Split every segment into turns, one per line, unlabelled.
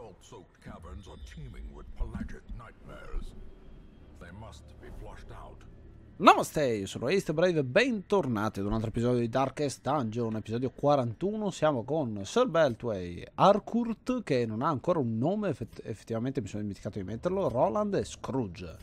salt-soaked caverns are teeming with pelagic nightmares. They must be flushed out.
Namaste, io sono Ace Brave e bentornati ad un altro episodio di Darkest Dungeon, episodio 41. Siamo con Sir Beltway, Arkurt, che non ha ancora un nome, effett- effettivamente mi sono dimenticato di metterlo, Roland e Scrooge.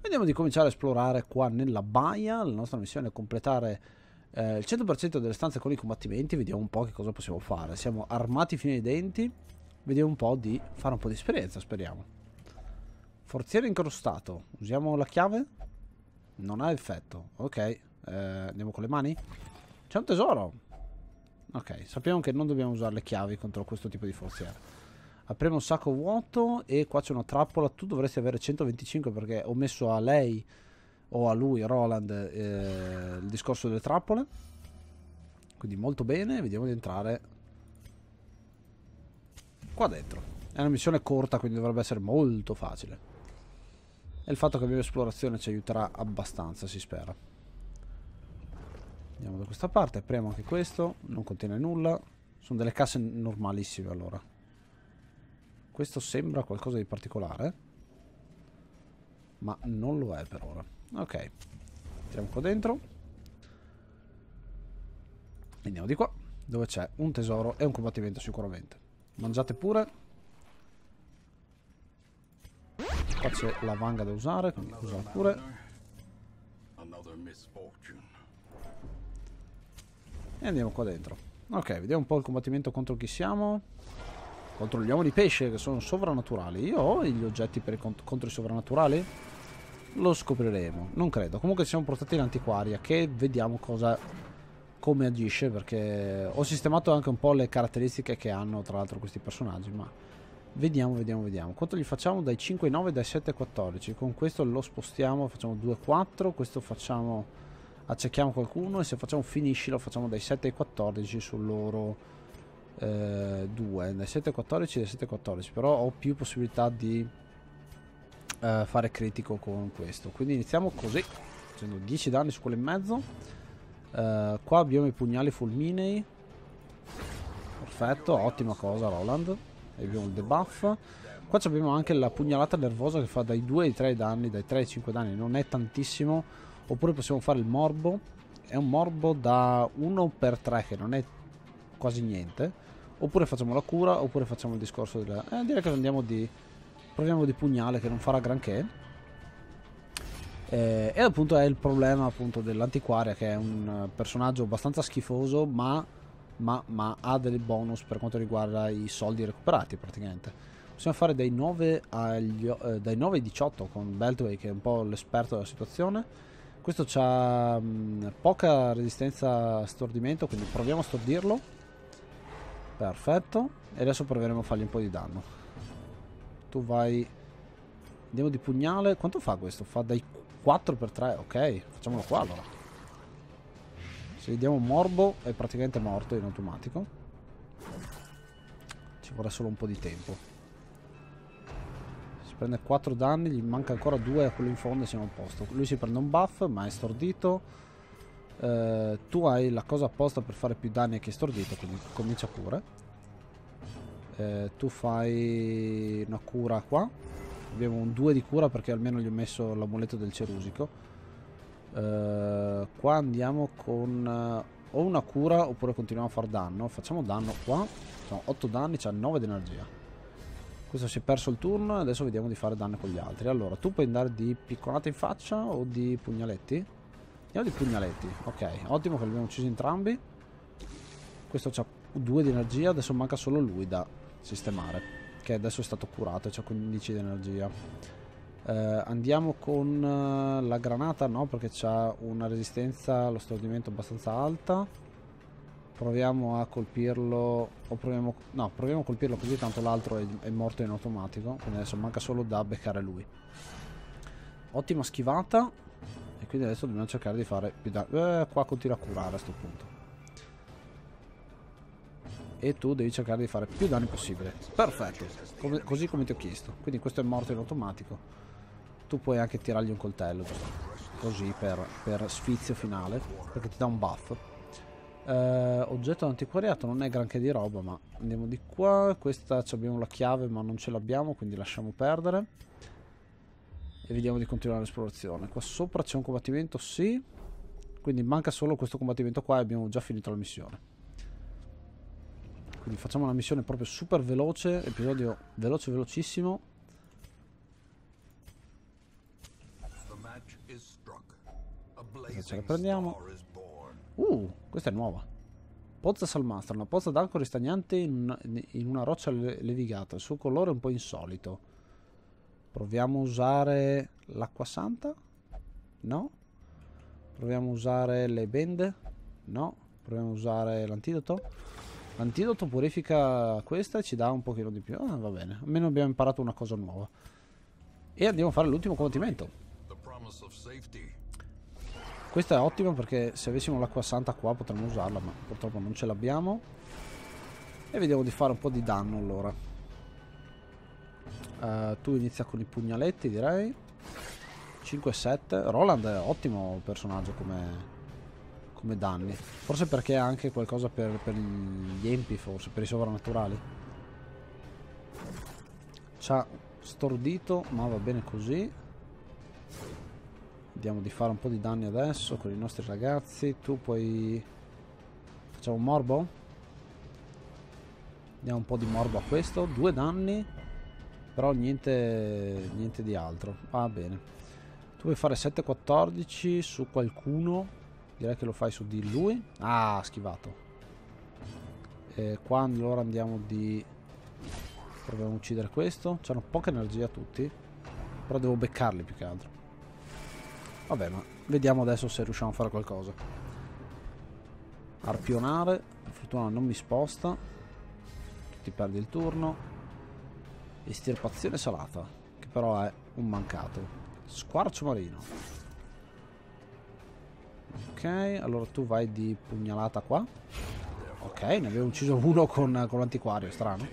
Vediamo di cominciare a esplorare qua nella baia, la nostra missione è completare eh, il 100% delle stanze con i combattimenti, vediamo un po' che cosa possiamo fare. Siamo armati fino ai denti, vediamo un po' di fare un po' di esperienza, speriamo. Forziere incrostato, usiamo la chiave? Non ha effetto. Ok. Eh, andiamo con le mani? C'è un tesoro. Ok, sappiamo che non dobbiamo usare le chiavi contro questo tipo di forziere. Apriamo un sacco vuoto e qua c'è una trappola. Tu dovresti avere 125 perché ho messo a lei o a lui, Roland, eh, il discorso delle trappole. Quindi molto bene, vediamo di entrare qua dentro. È una missione corta, quindi dovrebbe essere molto facile. E il fatto che abbiamo esplorazione ci aiuterà abbastanza, si spera. Andiamo da questa parte, apriamo anche questo, non contiene nulla. Sono delle casse normalissime allora. Questo sembra qualcosa di particolare. Ma non lo è per ora. Ok. Entriamo qua dentro. Andiamo di qua, dove c'è un tesoro e un combattimento sicuramente. Mangiate pure. Qua c'è la vanga da usare, quindi usala pure. E andiamo qua dentro. Ok, vediamo un po' il combattimento contro chi siamo. Contro gli uomini pesce che sono sovrannaturali. Io ho gli oggetti cont- contro i sovrannaturali? Lo scopriremo. Non credo. Comunque siamo portati l'antiquaria che vediamo cosa come agisce perché ho sistemato anche un po' le caratteristiche che hanno tra l'altro questi personaggi, ma vediamo, vediamo, vediamo. Quanto gli facciamo? Dai 5 ai 9 dai 7 ai 14? Con questo lo spostiamo, facciamo 2 4, questo facciamo accechiamo qualcuno e se facciamo finisci lo facciamo dai 7 ai 14 su loro 2 dai 7 ai 14 dai 7 ai 14 però ho più possibilità di eh, fare critico con questo. Quindi iniziamo così facendo 10 danni su quello in mezzo Eh, qua abbiamo i pugnali fulminei perfetto ottima cosa Roland e abbiamo il debuff qua abbiamo anche la pugnalata nervosa che fa dai 2 ai 3 danni dai 3 ai 5 danni non è tantissimo Oppure possiamo fare il morbo. È un morbo da 1 per 3 che non è quasi niente. Oppure facciamo la cura, oppure facciamo il discorso della... Eh, direi che andiamo di... Proviamo di pugnale che non farà granché. Eh, e appunto è il problema appunto dell'antiquaria che è un personaggio abbastanza schifoso ma, ma, ma ha dei bonus per quanto riguarda i soldi recuperati praticamente. Possiamo fare dai 9, agli, eh, dai 9 ai 18 con Beltway che è un po' l'esperto della situazione. Questo ha poca resistenza a stordimento, quindi proviamo a stordirlo. Perfetto. E adesso proveremo a fargli un po' di danno. Tu vai... Andiamo di pugnale. Quanto fa questo? Fa dai 4 per 3. Ok, facciamolo qua allora. Se gli diamo morbo è praticamente morto in automatico. Ci vorrà solo un po' di tempo prende 4 danni, gli manca ancora 2 a quello in fondo e siamo a posto. Lui si prende un buff, ma è stordito. Eh, tu hai la cosa apposta per fare più danni che stordito, quindi comincia pure. Eh, tu fai una cura qua. Abbiamo un 2 di cura perché almeno gli ho messo l'amuleto del cerusico. Eh, qua andiamo con o una cura oppure continuiamo a fare danno. Facciamo danno qua. Sono 8 danni, c'ha 9 di energia. Questo si è perso il turno adesso vediamo di fare danno con gli altri. Allora, tu puoi andare di piccolate in faccia o di pugnaletti? Andiamo di pugnaletti. Ok, ottimo che li abbiamo uccisi entrambi. Questo ha 2 di energia, adesso manca solo lui da sistemare. Che adesso è stato curato e ha 15 di energia. Eh, andiamo con la granata, no, perché ha una resistenza allo stordimento abbastanza alta. Proviamo a colpirlo o proviamo no proviamo a colpirlo così tanto l'altro è, è, morto in automatico quindi adesso manca solo da beccare lui. Ottima schivata e quindi adesso dobbiamo cercare di fare più danni eh, qua continua a curare a questo punto e tu devi cercare di fare più danni possibile perfetto come, così come ti ho chiesto quindi questo è morto in automatico tu puoi anche tirargli un coltello così per, per sfizio finale perché ti dà un buff Eh, oggetto antiquariato non è granché di roba, ma andiamo di qua. Questa abbiamo la chiave, ma non ce l'abbiamo, quindi lasciamo perdere. E vediamo di continuare l'esplorazione. Qua sopra c'è un combattimento, sì. Quindi manca solo questo combattimento qua e abbiamo già finito la missione. Quindi facciamo una missione proprio super veloce, episodio veloce velocissimo. Ce la prendiamo. Uh, questa è nuova. Pozza salmastra, una pozza d'alcol ristagnante in una, in una roccia levigata. Il suo colore è un po' insolito. Proviamo a usare l'acqua santa? No. Proviamo a usare le bende? No. Proviamo a usare l'antidoto? L'antidoto purifica questa e ci dà un pochino di più. Ah, va bene. Almeno abbiamo imparato una cosa nuova. E andiamo a fare l'ultimo combattimento. Questa è ottima perché se avessimo l'acqua santa qua potremmo usarla, ma purtroppo non ce l'abbiamo. E vediamo di fare un po' di danno allora. Uh, tu inizia con i pugnaletti direi. 5-7. Roland è ottimo personaggio come come danni. Forse perché ha anche qualcosa per, per gli empi, forse, per i sovrannaturali. C'ha stordito, ma va bene così. Vediamo di fare un po' di danni adesso con i nostri ragazzi. Tu puoi... Facciamo un morbo? Diamo un po' di morbo a questo. Due danni. Però niente, niente di altro. Va bene. Tu vuoi fare 7-14 su qualcuno Direi che lo fai su di lui. Ah, schivato. E qua allora andiamo di... Proviamo a uccidere questo. C'hanno poca energia tutti. Però devo beccarli più che altro. Vabbè, ma vediamo adesso se riusciamo a fare qualcosa. Arpionare. Fortuna non mi sposta. Ti perdi il turno. Estirpazione salata. Che però è un mancato. Squarcio marino. Ok, allora tu vai di pugnalata qua. Ok, ne avevo ucciso uno con, con l'antiquario, strano.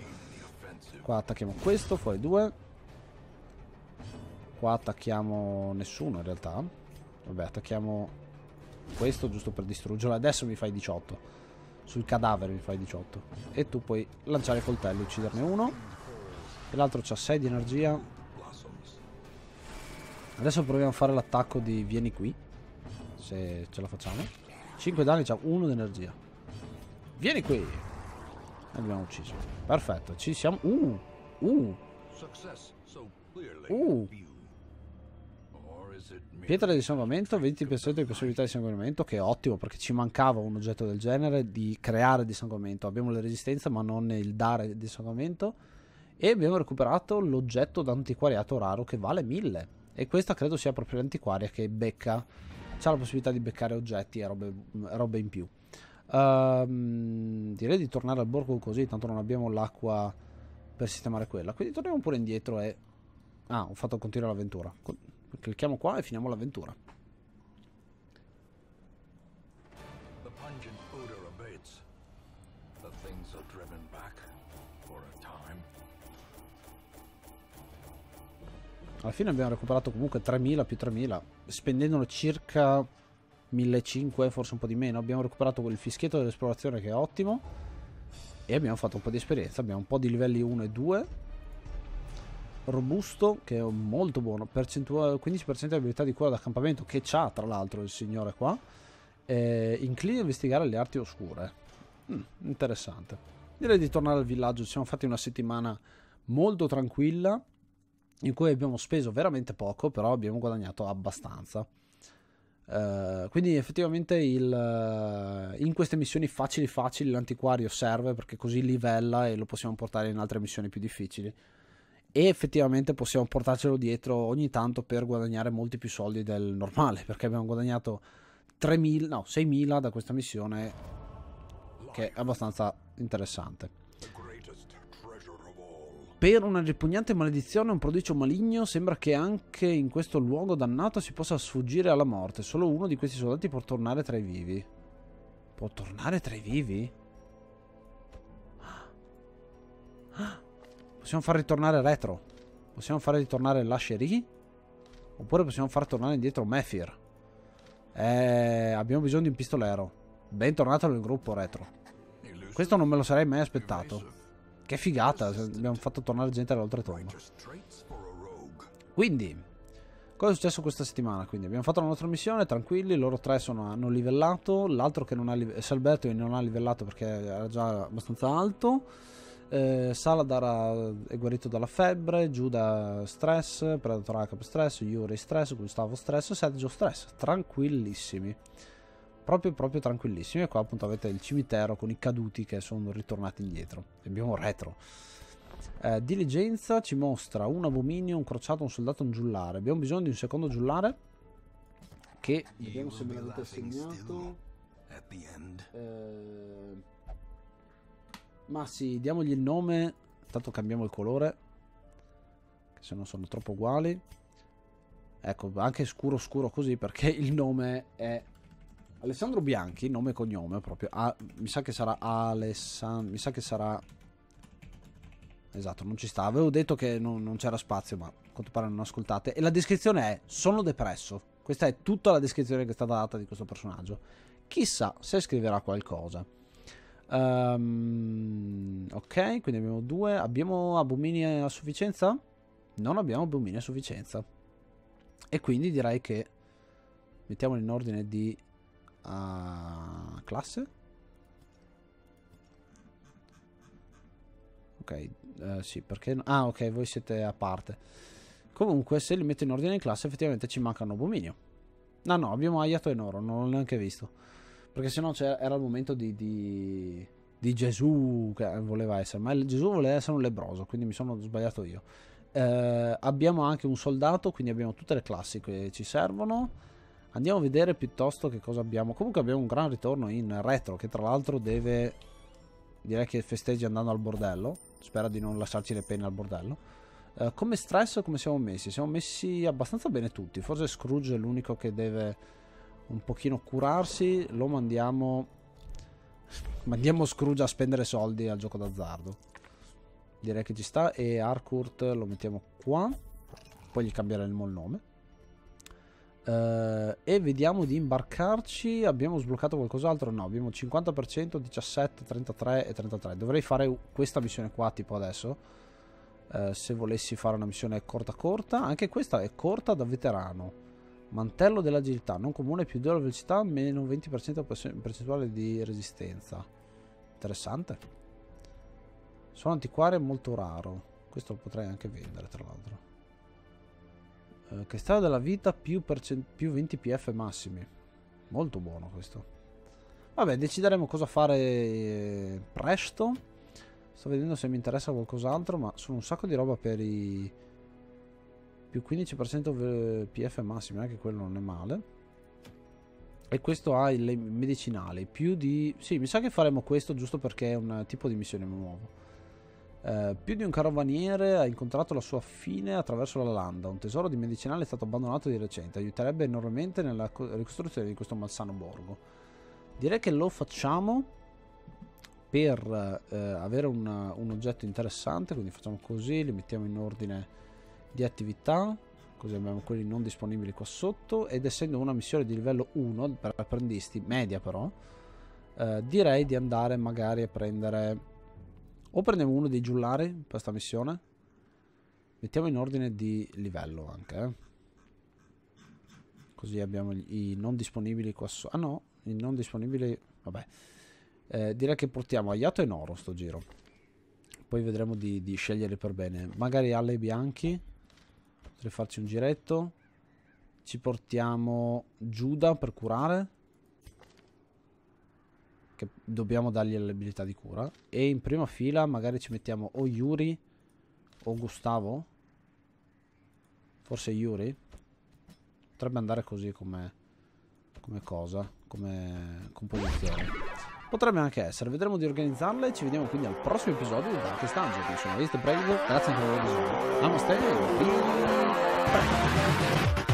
Qua attacchiamo questo, fuori due. Qua attacchiamo nessuno in realtà. Vabbè, attacchiamo questo giusto per distruggerlo. Adesso mi fai 18. Sul cadavere mi fai 18. E tu puoi lanciare i coltelli, ucciderne uno. E l'altro ha 6 di energia. Adesso proviamo a fare l'attacco di vieni qui se ce la facciamo. 5 danni, c'ha 1 di energia. Vieni qui. Abbiamo ucciso. Perfetto, ci siamo. Uh, uh. Uh. Pietra di sanguamento, 20% di possibilità di sanguamento, che è ottimo perché ci mancava un oggetto del genere di creare di sanguamento. Abbiamo la resistenza ma non il dare di sanguamento. E abbiamo recuperato l'oggetto d'antiquariato raro che vale 1000. E questa credo sia proprio l'antiquaria che becca c'ha la possibilità di beccare oggetti e robe, robe in più. Uh, direi di tornare al borgo così, tanto non abbiamo l'acqua per sistemare quella. Quindi torniamo pure indietro e... Ah, ho fatto continuare l'avventura. Clicchiamo qua e finiamo l'avventura. Alla fine abbiamo recuperato comunque 3000 più 3000, spendendolo circa 1500, forse un po' di meno. Abbiamo recuperato quel fischietto dell'esplorazione che è ottimo. E abbiamo fatto un po' di esperienza. Abbiamo un po' di livelli 1 e 2. Robusto, che è molto buono. 15% di abilità di cura d'accampamento, che c'ha tra l'altro il signore qua. E incline a investigare le arti oscure. Mm, interessante. Direi di tornare al villaggio. Ci siamo fatti una settimana molto tranquilla in cui abbiamo speso veramente poco, però abbiamo guadagnato abbastanza. Uh, quindi effettivamente il, uh, in queste missioni facili facili l'antiquario serve perché così livella e lo possiamo portare in altre missioni più difficili e effettivamente possiamo portarcelo dietro ogni tanto per guadagnare molti più soldi del normale perché abbiamo guadagnato 3.000 no 6.000 da questa missione che è abbastanza interessante per una ripugnante maledizione un prodigio maligno sembra che anche in questo luogo dannato si possa sfuggire alla morte. Solo uno di questi soldati può tornare tra i vivi. Può tornare tra i vivi? Possiamo far ritornare Retro. Possiamo fare ritornare Lashery? Oppure possiamo far tornare indietro Mephir. Eh, abbiamo bisogno di un pistolero. Bentornato nel gruppo retro. Questo non me lo sarei mai aspettato. Che figata, abbiamo fatto tornare gente all'oltretomba. Quindi, cosa è successo questa settimana? Quindi abbiamo fatto la nostra missione, tranquilli, loro tre sono, hanno livellato, l'altro che non ha livellato, Salberto non ha livellato perché era già abbastanza alto. Eh, Saladar è guarito dalla febbre, Giuda stress, Predator H stress, Yuri stress, Gustavo stress, Sergio stress, tranquillissimi proprio proprio tranquillissimi. E qua appunto avete il cimitero con i caduti che sono ritornati indietro. Abbiamo retro. Eh, diligenza ci mostra un abominio un crociato un soldato un giullare. Abbiamo bisogno di un secondo giullare che vediamo se me l'avete segnato. eh, ma sì diamogli il nome. Intanto cambiamo il colore che se no sono troppo uguali. Ecco anche scuro scuro così perché il nome è Alessandro Bianchi, nome e cognome proprio. Ah, mi sa che sarà Alessandro. Mi sa che sarà. Esatto, non ci sta. Avevo detto che non, non c'era spazio, ma a quanto pare non ascoltate. E la descrizione è: Sono depresso. Questa è tutta la descrizione che è stata data di questo personaggio. Chissà se scriverà qualcosa. Um, ok, quindi abbiamo due. Abbiamo abomini a sufficienza? Non abbiamo abomini a sufficienza. E quindi direi che mettiamoli in ordine di a classe. Ok uh, sì perché ah ok voi siete a parte. Comunque se li metto in ordine in classe effettivamente ci mancano abominio. No no abbiamo Ayato e Noro non l'ho neanche visto. Perché sennò era il momento di, di, di, Gesù che voleva essere. Ma Gesù voleva essere un lebroso quindi mi sono sbagliato io. Eh, abbiamo anche un soldato quindi abbiamo tutte le classi che ci servono Andiamo a vedere piuttosto che cosa abbiamo. Comunque abbiamo un gran ritorno in retro che tra l'altro deve... Direi che festeggia andando al bordello. Spera di non lasciarci le penne al bordello. Uh, come stress come siamo messi? Siamo messi abbastanza bene tutti. Forse Scrooge è l'unico che deve un pochino curarsi. Lo mandiamo... Mandiamo Scrooge a spendere soldi al gioco d'azzardo. Direi che ci sta. E Harcourt lo mettiamo qua. Poi gli cambieremo il nome. Uh, e vediamo di imbarcarci. Abbiamo sbloccato qualcos'altro? No, abbiamo 50%, 17, 33 e 33. Dovrei fare questa missione qua, tipo adesso. Uh, se volessi fare una missione corta corta. Anche questa è corta da veterano. Mantello dell'agilità, non comune più 2 la velocità, meno 20% percentuale di resistenza. Interessante. Sono antiquario molto raro. Questo lo potrei anche vendere, tra l'altro. Eh, cristallo della vita più, più 20 pf massimi. Molto buono questo. Vabbè, decideremo cosa fare eh, presto. Sto vedendo se mi interessa qualcos'altro, ma sono un sacco di roba per i... Più 15% PF massimi, anche quello non è male. E questo ha i medicinali. Più di... Sì, mi sa che faremo questo giusto perché è un tipo di missione nuovo. Eh, più di un carovaniere ha incontrato la sua fine attraverso la landa. Un tesoro di medicinale è stato abbandonato di recente. Aiuterebbe enormemente nella ricostruzione di questo malsano borgo. Direi che lo facciamo per eh, avere un, un, oggetto interessante. Quindi facciamo così, li mettiamo in ordine di attività. Così abbiamo quelli non disponibili qua sotto. Ed essendo una missione di livello 1 per apprendisti, media però, eh, direi di andare magari a prendere o prendiamo uno dei giullari per questa missione. Mettiamo in ordine di livello anche. Eh. Così abbiamo i non disponibili qua sotto. Ah no, i non disponibili... Vabbè. Eh, direi che portiamo Aiato e Noro sto giro. Poi vedremo di, di scegliere per bene. Magari alle bianchi. Potrei farci un giretto. Ci portiamo Giuda per curare che dobbiamo dargli l'abilità di cura. E in prima fila magari ci mettiamo o Yuri o Gustavo. Forse Yuri. Potrebbe andare così come, come cosa, come composizione. Potrebbe anche essere, vedremo di organizzarle ci vediamo quindi al prossimo episodio di Darkest Dungeon. Io sono Alice Bravo, grazie ancora per aver visto. Namaste e